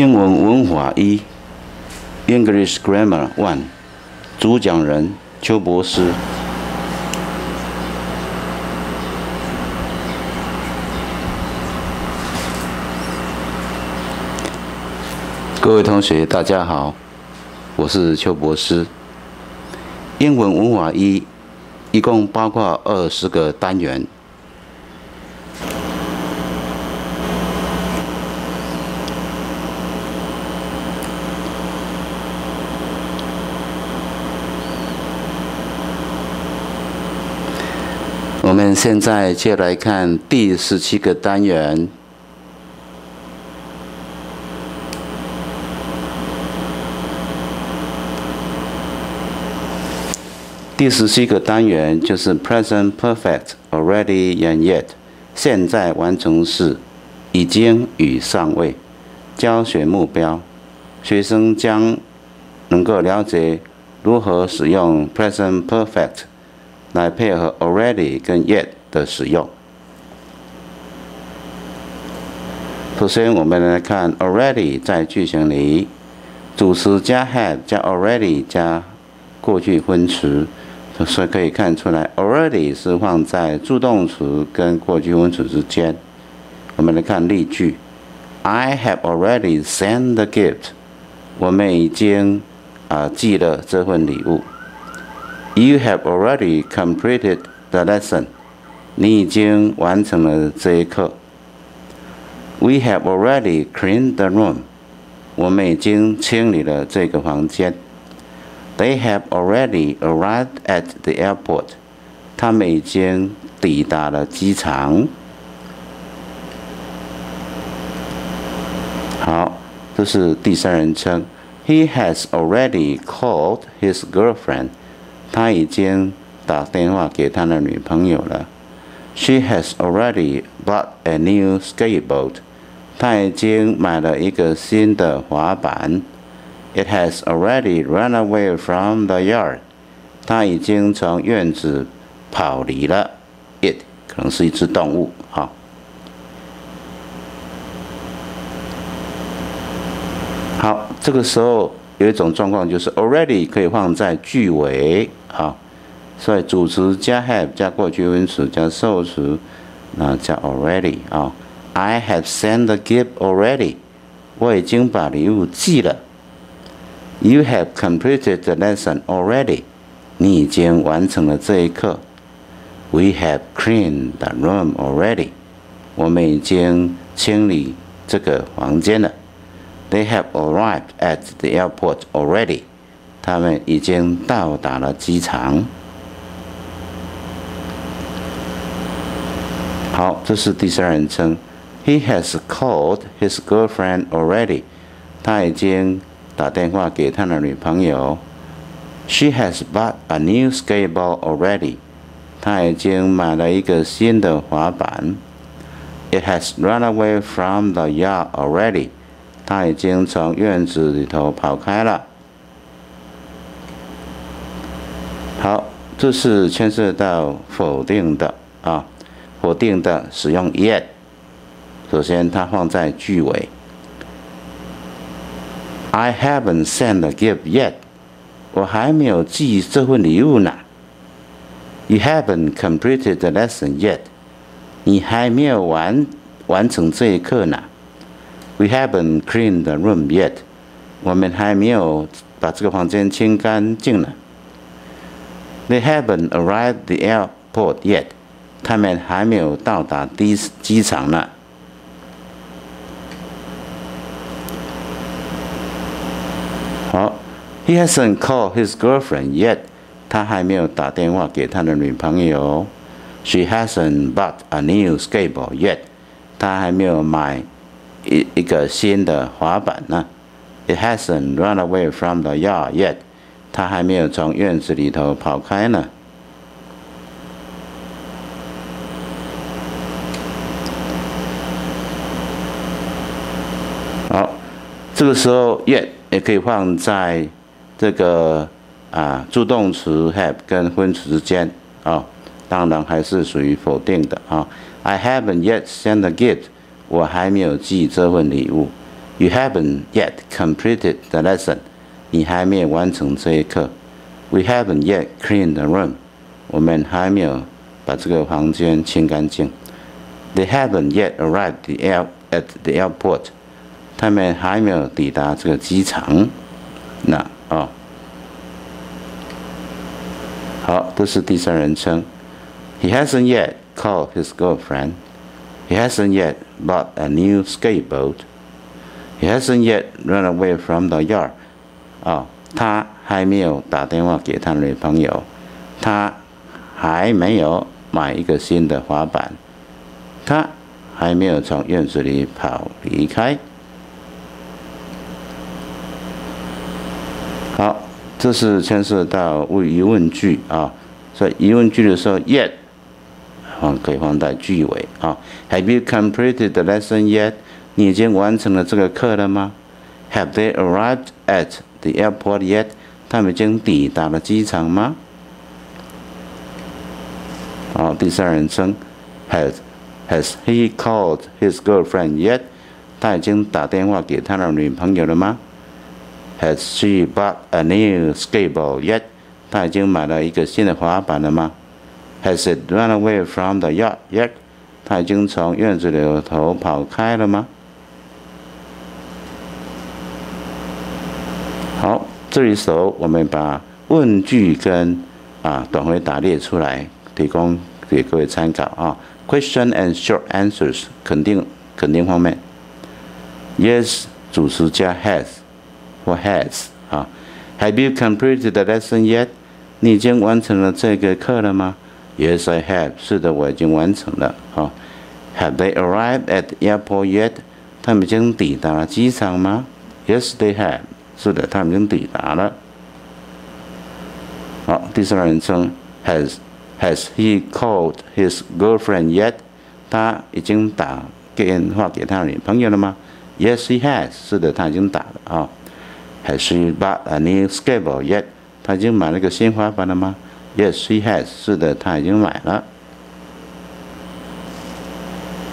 英文文法一，English Grammar One，主讲人邱博士。各位同学，大家好，我是邱博士。英文文法一，一共包括二十个单元。们现在就来看第十七个单元。第十七个单元就是 Present Perfect Already and Yet，现在完成时，已经与尚未。教学目标：学生将能够了解如何使用 Present Perfect。来配合 already 跟 yet 的使用。首先，我们来看 already 在句型里，主词加 have 加 already 加过去分词，所以可以看出来 already 是放在助动词跟过去分词之间。我们来看例句：I have already sent the gift。我们已经啊寄了这份礼物。You have already completed the lesson. 你已经完成了这一课。We have already cleaned the room. 我们已经清理了这个房间。They have already arrived at the airport. 他们已经抵达了机场。好，这是第三人称。He has already called his girlfriend. 他已经打电话给他的女朋友了。She has already bought a new skateboard. 她已经买了一个新的滑板。It has already run away from the yard. 他已经从院子跑离了。It 可能是一只动物。好，好，这个时候。有一种状况就是 already 可以放在句尾啊，所以主词加 have 加过去分词加受词，那加 already 啊。I have sent the gift already，我已经把礼物寄了。You have completed the lesson already，你已经完成了这一课。We have cleaned the room already，我们已经清理这个房间了。They have arrived at the airport already. 他们已经到达了机场。好，这是第三人称。He has called his girlfriend already. 他已经打电话给他的女朋友。She has bought a new skateboard already. 他已经买了一个新的滑板。It has run away from the yard already. 他已经从院子里头跑开了。好，这是牵涉到否定的啊，否定的使用 yet。首先，它放在句尾。I haven't sent the gift yet。我还没有寄这份礼物呢。You haven't completed the lesson yet。你还没有完完成这一课呢。We haven't cleaned the room yet。我们还没有把这个房间清干净呢。They haven't arrived the airport yet。他们还没有到达机机场呢。好，He hasn't called his girlfriend yet。他还没有打电话给他的女朋友。She hasn't bought a new skateboard yet。他还没有买。 一一个新的滑板呢？It hasn't run away from the yard yet。它还没有从院子里头跑开呢。好，这个时候 yet 也可以放在这个啊助动词 have 跟分词之间啊，当然还是属于否定的啊。I haven't yet sent the gift。我还没有寄这份礼物。You haven't yet completed the lesson. 你还没有完成这一课。We haven't yet cleaned the room. 我们还没有把这个房间清干净。They haven't yet arrived at the airport. 他们还没有抵达这个机场。那哦，好，这是第三人称。He hasn't yet called his girlfriend. He hasn't yet bought a new skateboard. He hasn't yet run away from the yard. 啊，他还没有打电话给他女朋友，他还没有买一个新的滑板，他还没有从院子里跑离开。好，这是牵涉到问疑问句啊，所以疑问句的时候，yet 放可以放在句尾啊。Have you completed the lesson yet？你已经完成了这个课了吗？Have they arrived at the airport yet？他们已经抵达了机场吗？好，第三人称，Has Has he called his girlfriend yet？他已经打电话给他的女朋友了吗？Has she bought a new skateboard yet？他已经买了一个新的滑板了吗？Has it run away from the yard yet？他已经从院子里头跑开了吗？好，这里首我们把问句跟啊短回答列出来，提供给各位参考啊。Question and short answers 肯定肯定方面。Yes，主词加 has 或 has 啊。Have you completed the lesson yet？你已经完成了这个课了吗？Yes, I have。是的，我已经完成了好。Have they arrived at the airport yet？他们已经抵达了机场吗？Yes, they have。是的，他们已经抵达了。好，第三人称 has has he called his girlfriend yet？他已经打电话给他女朋友了吗？Yes, he has。是的，他已经打了啊。Has she bought a new skateboard yet？他已经买了个新滑板了吗 Yes, she has。是的，他已经买了。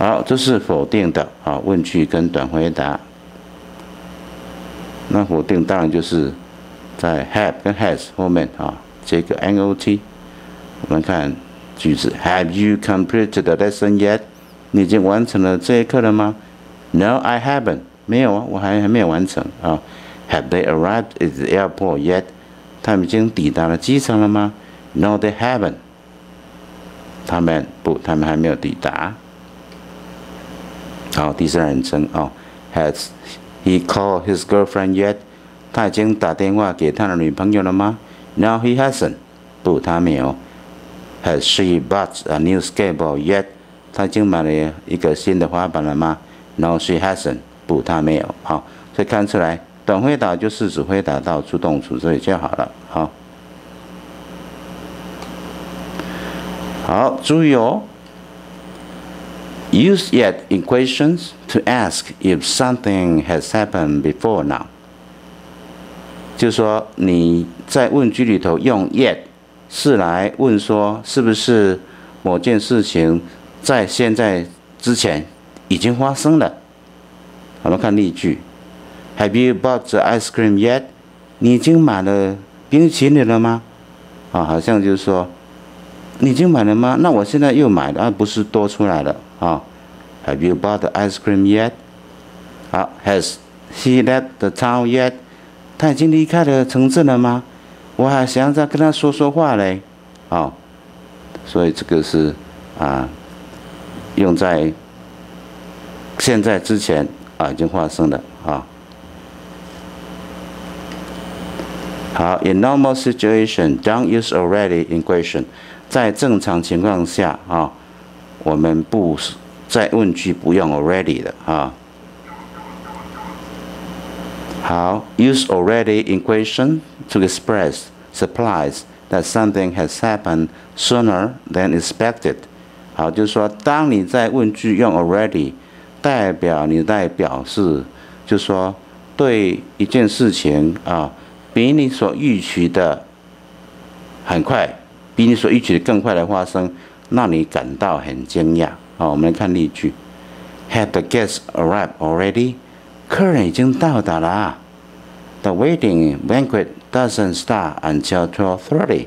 好，这是否定的啊？问句跟短回答。那否定当然就是在 have 跟 has 后面啊，这个 not。我们看句子：Have you completed the lesson yet？你已经完成了这一课了吗？No, I haven't。没有啊，我还还没有完成啊。Have they arrived at the airport yet？他们已经抵达了机场了吗？No, they haven't。他们不，他们还没有抵达。好，第三人称啊，Has。He called his girlfriend yet？他已经打电话给他的女朋友了吗？No, he hasn't。不，他没有。Has she bought a new skateboard yet？他已经买了一个新的滑板了吗？No, she hasn't。不，他没有。好，所以看出来，短回答就是只回答到主动词这里就好了。好，好，注意哦。Use yet in questions to ask if something has happened before now。就说你在问句里头用 yet 是来问说是不是某件事情在现在之前已经发生了。我们看例句：Have you bought the ice cream yet？你已经买了冰淇淋了吗？啊，好像就是说你已经买了吗？那我现在又买了，不是多出来了。啊，Have you bought the ice cream yet？好，Has he left the town yet？他已经离开了城镇了吗？我还想再跟他说说话嘞。啊，所以这个是啊，用在现在之前啊已经发生了啊。好，In normal situation, don't use already in question。在正常情况下啊。我们不在问句不用 already 的啊。好，use already in question to express surprise that something has happened sooner than expected。好，就是说，当你在问句用 already，代表你在表示，就是说，对一件事情啊，比你所预期的很快，比你所预期的更快的发生。让你感到很惊讶。好，我们来看例句：Have the guests arrived already？客人已经到达了。The wedding banquet doesn't start until twelve thirty。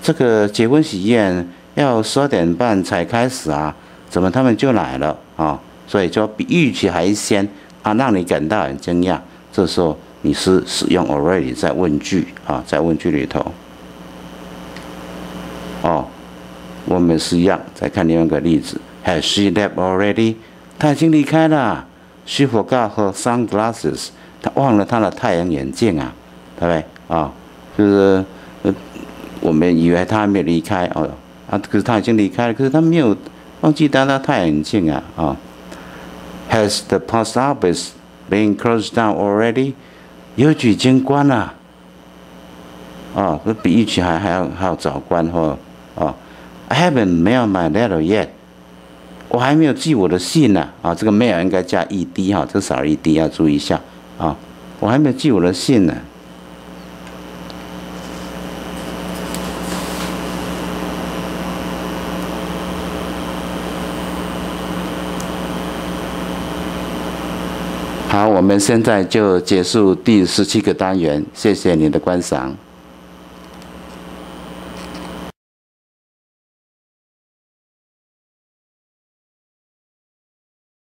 这个结婚喜宴要十二点半才开始啊，怎么他们就来了啊？所以就比预期还先啊，让你感到很惊讶。这时候你是使用 already 在问句啊，在问句里头。哦，我们是一样，再看另外一个例子，Has she left already？她已经离开了。She forgot her sunglasses。她忘了她的太阳眼镜啊，对不对啊？就是呃，我们以为她还没有离开哦，啊，可是她已经离开了，可是她没有忘记带她太阳眼镜啊啊。Has the post office been closed down already？邮局已经关了。啊，这比预期还还要还要早关哦。，I haven't mailed my letter yet。我还没有寄我的信呢。啊，这个 mail 应该加 ed 哈，这少 ed 要注意一下。啊，我还没有寄我的信呢。好，我们现在就结束第十七个单元，谢谢你的观赏。